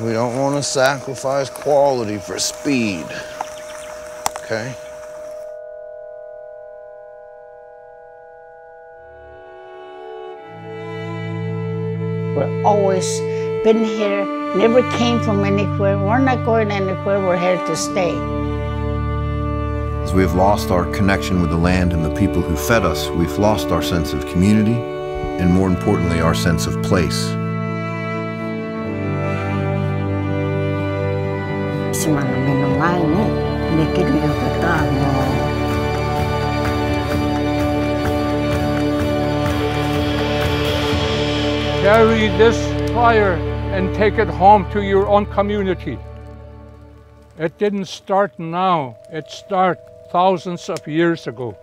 We don't want to sacrifice quality for speed. Okay? We're always been here, never came from anywhere. We're not going anywhere. We're here to stay. As we have lost our connection with the land and the people who fed us, we've lost our sense of community and, more importantly, our sense of place. Si mana minungai ni, mikir niyo kata mo. Carry this fire and take it home to your own community. It didn't start now, it started thousands of years ago.